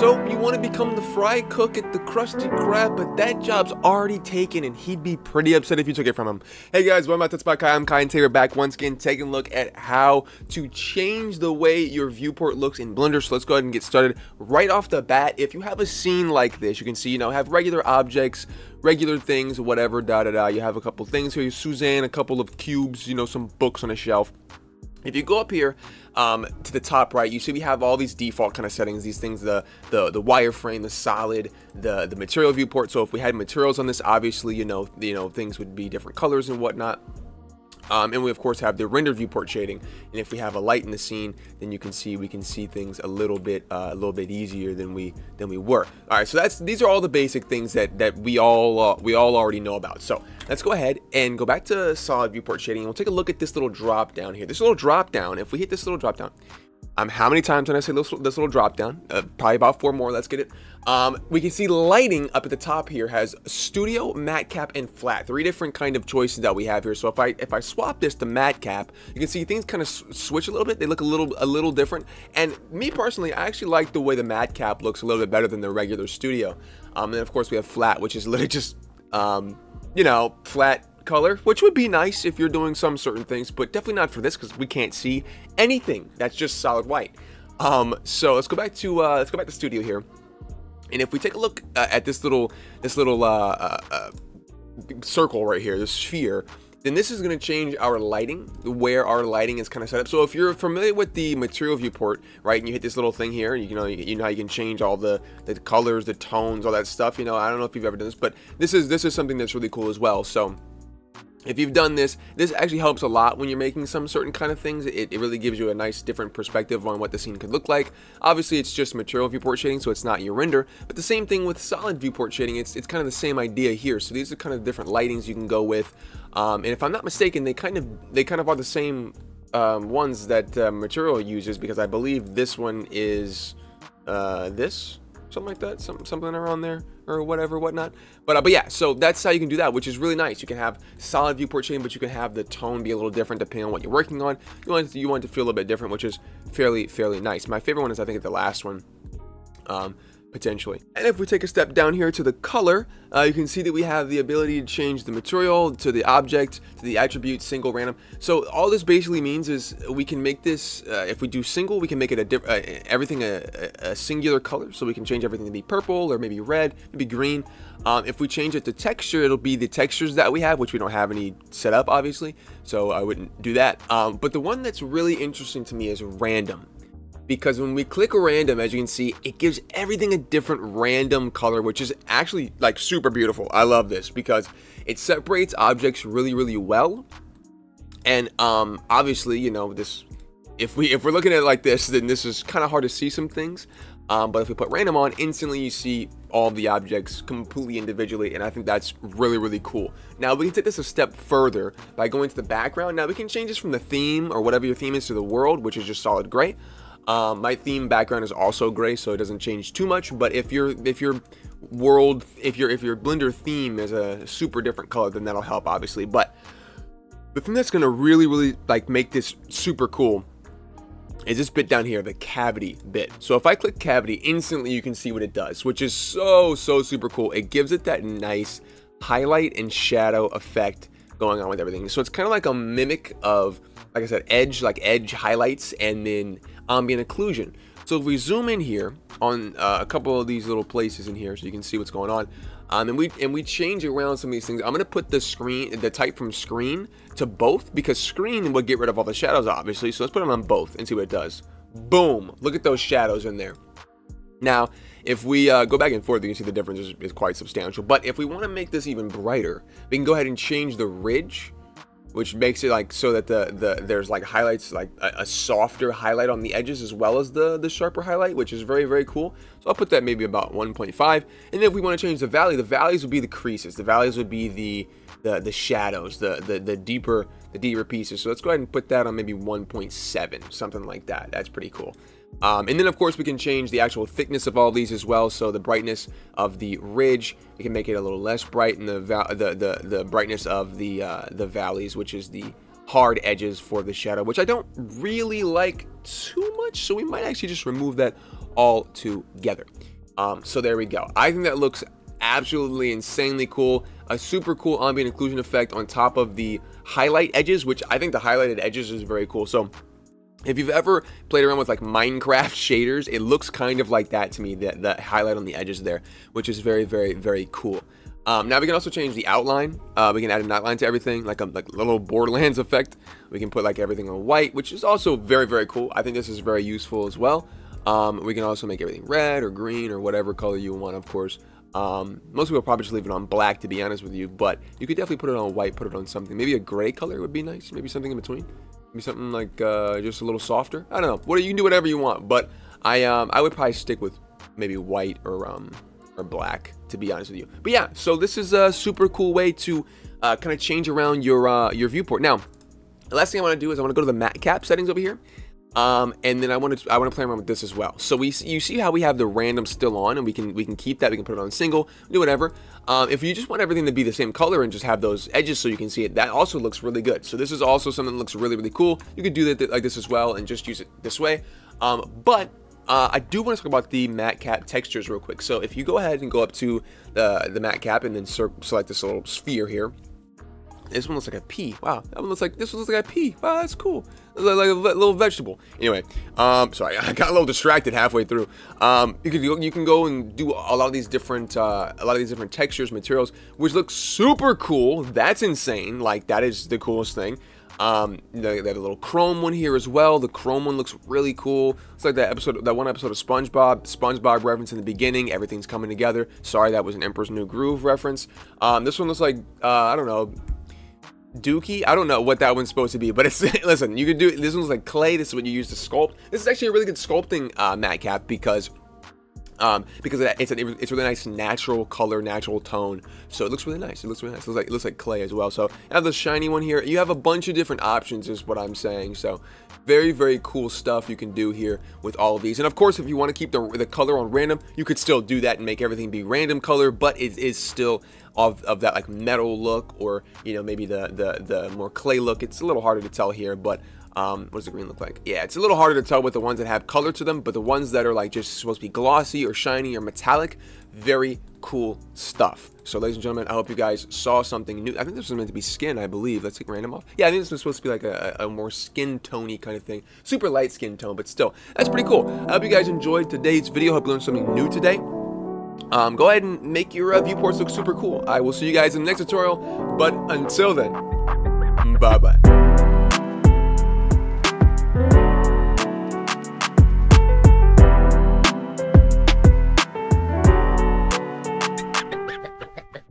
So you want to become the fry cook at the Krusty Krab, but that job's already taken and he'd be pretty upset if you took it from him. Hey guys, welcome back to Tuts by Kai. I'm Kai and Taylor back once again taking a look at how to change the way your viewport looks in Blender. So let's go ahead and get started right off the bat. If you have a scene like this, you can see, you know, have regular objects, regular things, whatever, da da da. You have a couple things here, Suzanne, a couple of cubes, you know, some books on a shelf. If you go up here um, to the top right, you see we have all these default kind of settings. These things, the the the wireframe, the solid, the the material viewport. So if we had materials on this, obviously you know you know things would be different colors and whatnot. Um, and we of course have the render viewport shading. And if we have a light in the scene, then you can see we can see things a little bit uh, a little bit easier than we than we were. All right, so that's these are all the basic things that that we all uh, we all already know about. So let's go ahead and go back to solid viewport shading. And we'll take a look at this little drop down here. This little drop down. If we hit this little drop down, um, how many times when I say this, this little drop down? Uh, probably about four more. Let's get it. Um, we can see lighting up at the top here has studio, matcap, and flat. Three different kind of choices that we have here. So if I if I swap this to matcap, you can see things kind of switch a little bit. They look a little a little different. And me personally, I actually like the way the matcap looks a little bit better than the regular studio. Um, and of course we have flat, which is literally just um, you know, flat color, which would be nice if you're doing some certain things, but definitely not for this because we can't see anything. That's just solid white. Um, so let's go back to uh, let's go back to studio here, and if we take a look uh, at this little this little uh, uh, uh circle right here, this sphere, then this is going to change our lighting, where our lighting is kind of set up. So if you're familiar with the material viewport, right, and you hit this little thing here, you know, you, know how you can change all the, the colors, the tones, all that stuff, you know, I don't know if you've ever done this, but this is, this is something that's really cool as well. So if you've done this, this actually helps a lot when you're making some certain kind of things. It, it, really gives you a nice different perspective on what the scene could look like. Obviously, it's just material viewport shading, so it's not your render. But the same thing with solid viewport shading, it's, it's kind of the same idea here. So these are kind of different lightings you can go with. Um, and if I'm not mistaken, they kind of they kind of are the same um, ones that uh, material uses because I believe this one is uh, this something like that, some, something around there or whatever, whatnot. But uh, but yeah, so that's how you can do that, which is really nice. You can have solid viewport shading, but you can have the tone be a little different depending on what you're working on. You want to, you want to feel a little bit different, which is fairly fairly nice. My favorite one is I think the last one. Um, potentially. And if we take a step down here to the color, uh, you can see that we have the ability to change the material to the object, to the attribute, single, random. So all this basically means is we can make this, uh, if we do single, we can make it a uh, everything a, a, singular color. So we can change everything to be purple or maybe red, maybe green. Um, if we change it to texture, it'll be the textures that we have, which we don't have any set up, obviously. So I wouldn't do that. Um, but the one that's really interesting to me is random because when we click a random, as you can see, it gives everything a different random color, which is actually like super beautiful. I love this because it separates objects really, really well. And um, obviously, you know, this if we if we're looking at it like this, then this is kind of hard to see some things. Um, but if we put random on, instantly you see all the objects completely individually, and I think that's really, really cool. Now we can take this a step further by going to the background. Now we can change this from the theme or whatever your theme is to the world, which is just solid gray. Um, my theme background is also gray, so it doesn't change too much. But if your if your world, if your if your Blender theme is a super different color, then that'll help, obviously. But the thing that's gonna really really like make this super cool is this bit down here, the cavity bit. So if I click cavity, instantly you can see what it does, which is so so super cool. It gives it that nice highlight and shadow effect going on with everything. So it's kind of like a mimic of, like I said, edge, like edge highlights, and then ambient occlusion. So if we zoom in here on uh, a couple of these little places in here so you can see what's going on, um, and we and we change around some of these things. I'm gonna put the screen, the type from screen to both because screen would get rid of all the shadows, obviously. So let's put them on both and see what it does. Boom! Look at those shadows in there. Now, if we uh, go back and forth, you can see the difference is, is quite substantial. But if we want to make this even brighter, we can go ahead and change the ridge which makes it like so that the the there's like highlights like a, a, softer highlight on the edges as well as the the sharper highlight which is very very cool. So i'll put that maybe about 1.5 and then if we want to change the valley the valleys would be the creases. The valleys would be the the the shadows the the, the deeper the deeper pieces. So let's go ahead and put that on maybe 1.7 something like that. That's pretty cool um, and then of course we can change the actual thickness of all these as well. So the brightness of the ridge, we can make it a little less bright, and the the, the the brightness of the uh, the valleys, which is the hard edges for the shadow, which I don't really like too much. So we might actually just remove that all together. Um, so there we go. I think that looks absolutely insanely cool. A super cool ambient occlusion effect on top of the highlight edges, which I think the highlighted edges is very cool. So if you've ever played around with like Minecraft shaders, it looks kind of like that to me, that, that highlight on the edges there, which is very, very, very cool. Um, now we can also change the outline. Uh, we can add an outline to everything, like a, like little Borderlands effect. We can put like everything on white, which is also very, very cool. I think this is very useful as well. Um, we can also make everything red or green or whatever color you want, of course. Um, most people probably just leave it on black, to be honest with you, but you could definitely put it on white, put it on something. Maybe a gray color would be nice. Maybe something in between. Maybe something like uh, just a little softer. I don't know. What you can do whatever you want, but I um, I would probably stick with maybe white or um or black, to be honest with you. But yeah, so this is a super cool way to uh, kind of change around your uh, your viewport. Now, the last thing I want to do is I want to go to the matcap settings over here. Um, and then I want to I want to play around with this as well. So we you see how we have the random still on, and we can we can keep that. We can put it on single, do whatever. Um, if you just want everything to be the same color and just have those edges so you can see it, that also looks really good. So this is also something that looks really really cool. You could do that like this as well and just use it this way. Um, but uh, I do want to talk about the matcap textures real quick. So if you go ahead and go up to the the matcap and then select this little sphere here this one looks like a pea. Wow, that one looks like this one looks like a pea. Wow, that's cool. Like, a little vegetable. Anyway, um, sorry, I got a little distracted halfway through. Um, you can you can go and do a lot of these different uh, a lot of these different textures, materials, which look super cool. That's insane. Like that is the coolest thing. Um, they, they a little chrome one here as well. The chrome one looks really cool. It's like that episode, that one episode of SpongeBob. SpongeBob reference in the beginning. Everything's coming together. Sorry, that was an Emperor's New Groove reference. Um, this one looks like uh, I don't know Dookie. I don't know what that one's supposed to be, but it's listen. You can do this one's like clay. This is what you use to sculpt. This is actually a really good sculpting uh, matcap because um, because it's a it's really nice natural color, natural tone. So it looks really nice. It looks really nice. It looks like it looks like clay as well. So I have the shiny one here. You have a bunch of different options, is what I'm saying. So very very cool stuff you can do here with all of these. And of course, if you want to keep the the color on random, you could still do that and make everything be random color, but it is still of, of that like metal look or you know maybe the the the more clay look. It's a little harder to tell here, but um, what does the green look like? Yeah, it's a little harder to tell with the ones that have color to them, but the ones that are like just supposed to be glossy or shiny or metallic, very cool stuff. So ladies and gentlemen, I hope you guys saw something new. I think this was meant to be skin, I believe. Let's take random off. Yeah, I think this was supposed to be like a, a more skin tony kind of thing. Super light skin tone, but still, that's pretty cool. I hope you guys enjoyed today's video. Hope you learned something new today. Um, go ahead and make your uh, viewports look super cool. I will see you guys in the next tutorial, but until then, bye-bye.